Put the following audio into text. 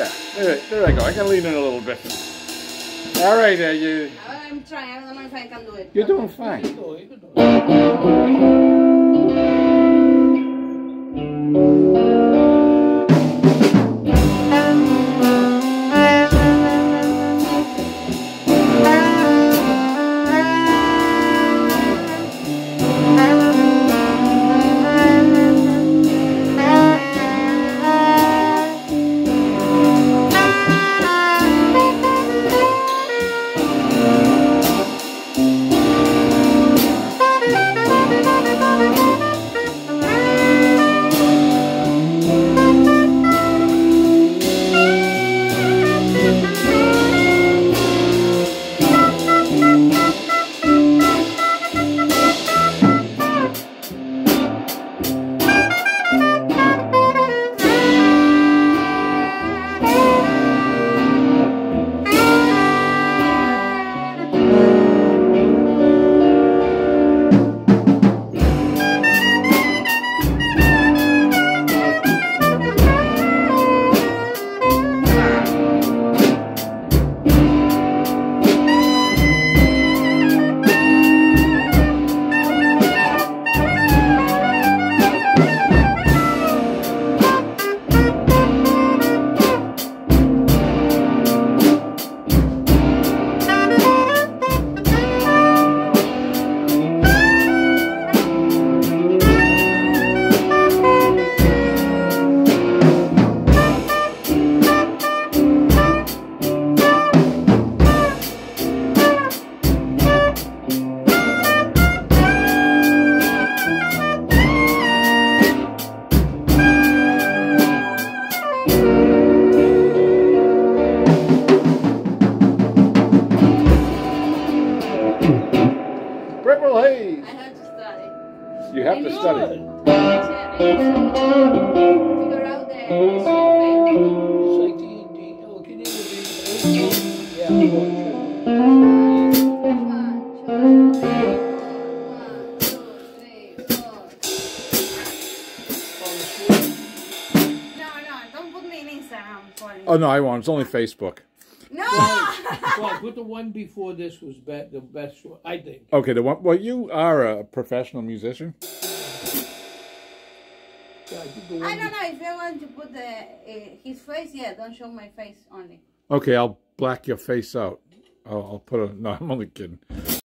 Yeah, there, there I go. I can lean in a little bit. All right, uh, you, I'm trying. I don't know if I can do it. you're doing fine. You do it, you do it. Purple Haze. I have to study. You have to study. Figure out the solfege. It's put me Instagram. Sorry. Oh no, I won't. It's only Facebook. No! Well, but the one before this was be- the best one, I think. Okay, the one. Well, you are a professional musician. Yeah, I think the I don't know if you want to put the uh, his face. Yeah, don't show my face only. Okay, I'll black your face out. I'll, I'll put a. No, I'm only kidding.